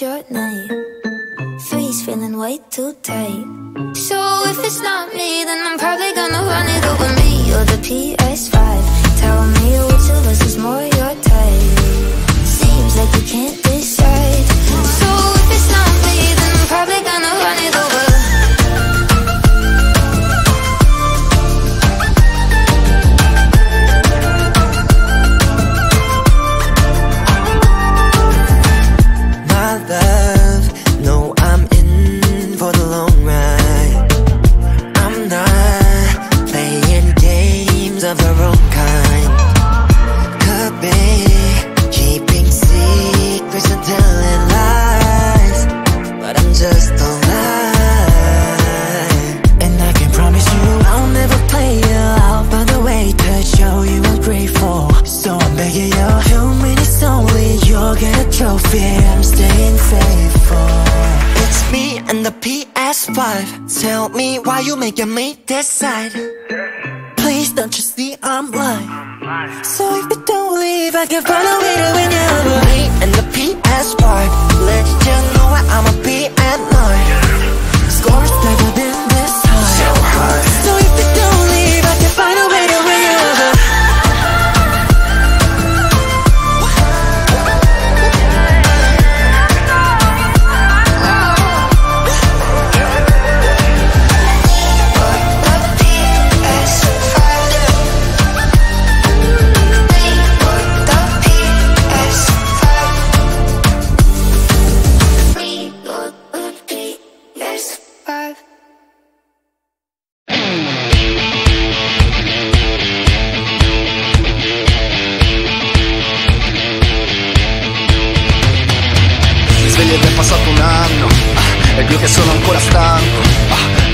what's your name? Three's feeling way too tight. So if it's not me, then I'm probably gonna run it over me or the PS5. Why you making me decide. Please don't you see I'm lying? So if you don't leave, I can find a way to win you. Me and the PS5. Let you know where I'ma be at night. Io che sono ancora stanco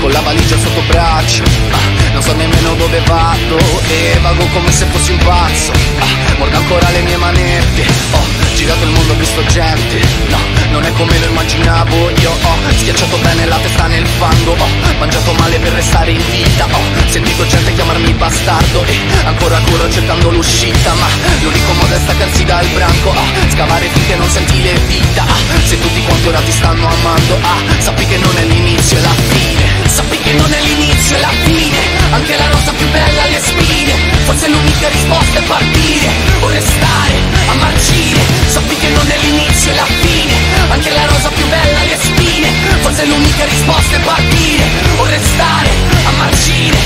Con la valigia sotto braccio. Ah, Non so nemmeno dove vado E vago come se fossi un pazzo. Ah, Mordo ancora le mie manette. Ho girato il mondo, ho visto gente. No, non è come lo immaginavo. Io ho schiacciato bene la testa nel fango. Ho mangiato male per restare in vita. Ho sentito gente chiamarmi bastardo E ancora corro cercando l'uscita. Ma l'unico modo è staccarsi dal branco. Ah, Scavare finché non senti le vita. Ah, Se tutti quanti ora ti stanno amando. Ah, Sappi che non è l'inizio e la fine Sappi che non è l'inizio e la fine. Anche la rosa più bella ha le spine. Forse l'unica risposta è partire. O restare a marcire Sappi che non è l'inizio e la fine. Anche la rosa più bella ha le spine. Forse l'unica risposta è partire. O restare a marcire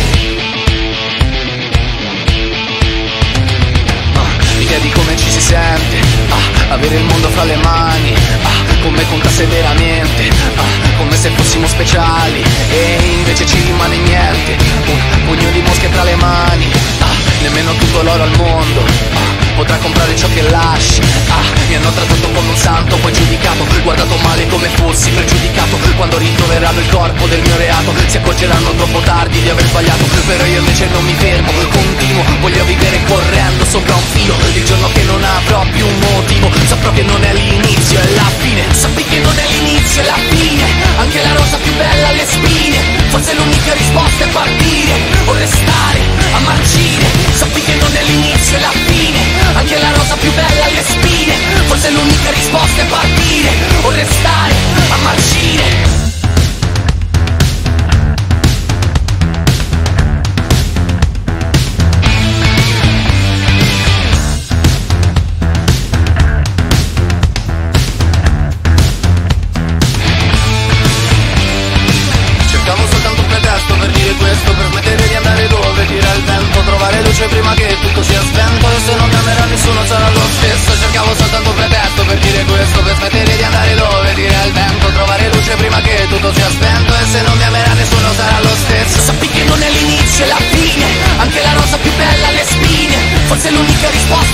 L'idea di come ci si sente. Ah, Avere il mondo fra le mani. Ah, Come contasse veramente ah, Come se fossimo speciali E invece ci rimane niente. Un pugno di mosche tra le mani ah, Nemmeno tutto l'oro al mondo ah, Potrà comprare ciò che lasci. Ah, Mi hanno trattato come un santo Poi giudicato Guardato male come fossi pregiudicato Quando ritroveranno il corpo del mio reato Si accorgeranno troppo tardi di aver sbagliato Però io invece non mi fermo Continuo Voglio vivere correndo sopra un filo Il giorno Forse l'unica risposta è partire O restare a marcire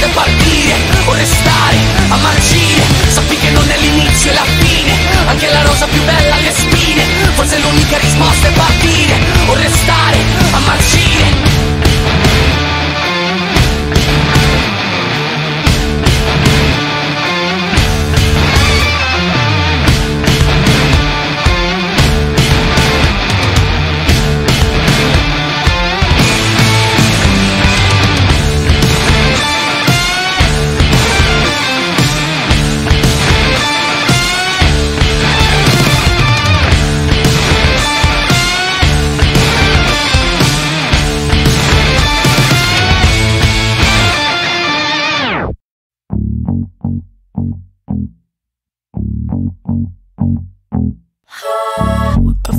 è partire O restare a marcire Sappi che non è l'inizio e la fine Anche la rosa più bella ha le spine. Forse l'unica risposta è partire O restare a marcire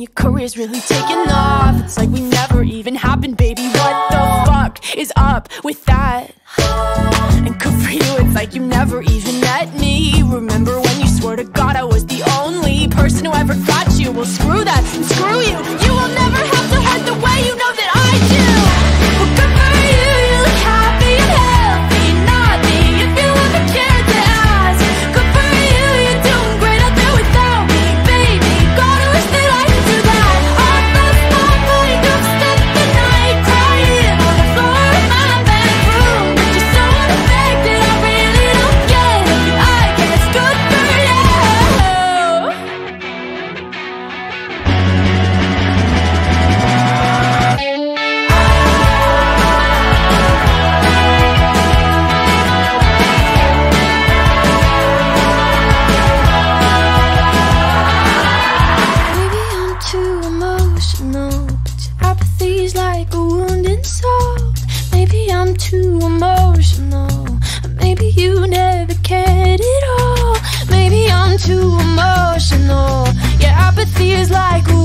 Your career's really taking off. It's like we never even happened, baby. What the fuck is up with that? And good for you, it's like you never even met me. Remember when you swore to God I was the only person who ever got you? Well, screw that and screw you. You will never have to hurt the way you know too emotional. Maybe you never cared at all. Maybe I'm too emotional. Your apathy is like.